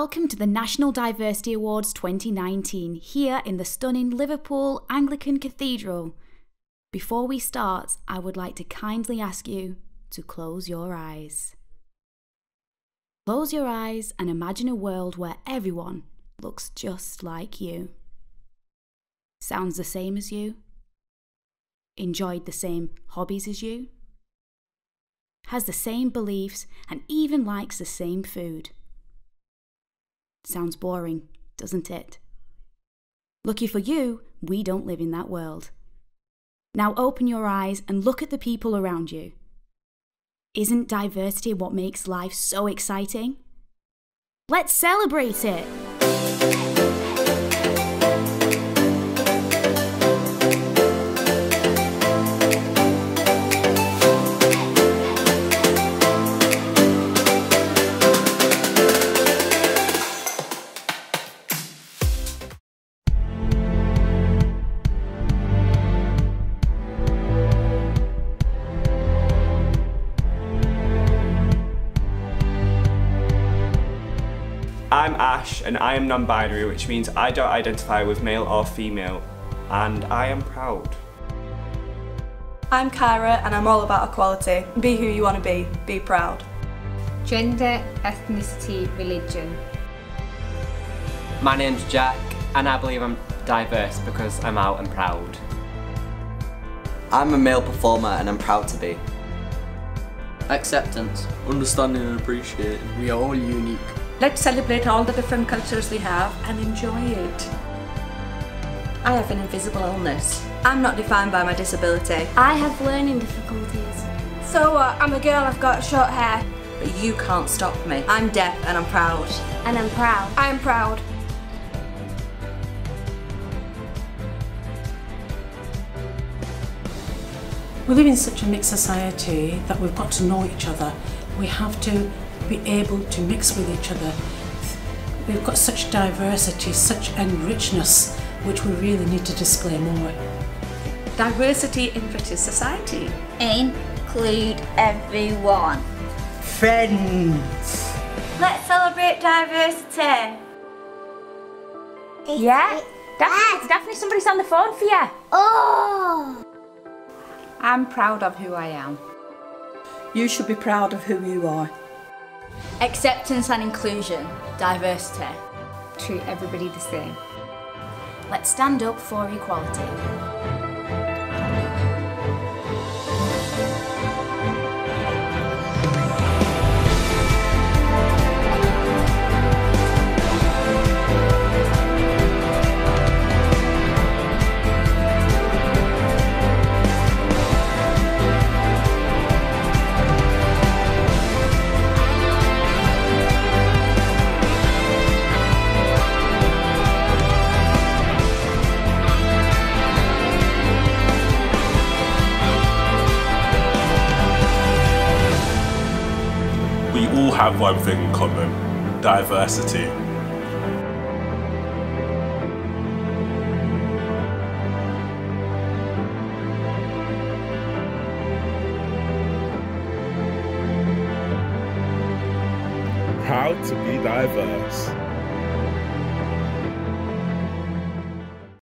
Welcome to the National Diversity Awards 2019 here in the stunning Liverpool Anglican Cathedral. Before we start, I would like to kindly ask you to close your eyes. Close your eyes and imagine a world where everyone looks just like you. Sounds the same as you. Enjoyed the same hobbies as you. Has the same beliefs and even likes the same food. Sounds boring, doesn't it? Lucky for you, we don't live in that world. Now open your eyes and look at the people around you. Isn't diversity what makes life so exciting? Let's celebrate it! I'm Ash and I am non-binary which means I don't identify with male or female and I am proud. I'm Kyra and I'm all about equality. Be who you want to be, be proud. Gender, ethnicity, religion. My name's Jack and I believe I'm diverse because I'm out and proud. I'm a male performer and I'm proud to be. Acceptance. Understanding and appreciating. We are all unique. Let's celebrate all the different cultures we have and enjoy it. I have an invisible illness. I'm not defined by my disability. I have learning difficulties. So what? I'm a girl, I've got short hair. But you can't stop me. I'm deaf and I'm proud. And I'm proud. I'm proud. We live in such a mixed society that we've got to know each other. We have to be able to mix with each other. We've got such diversity, such enrichedness, which we really need to display more. Diversity enriches society. Include everyone. Friends. Let's celebrate diversity. It's, yeah? Daphne, Daphne, somebody's on the phone for you. Oh! I'm proud of who I am. You should be proud of who you are. Acceptance and inclusion, diversity. Treat everybody the same. Let's stand up for equality. We all have one thing in common diversity. Proud to be diverse.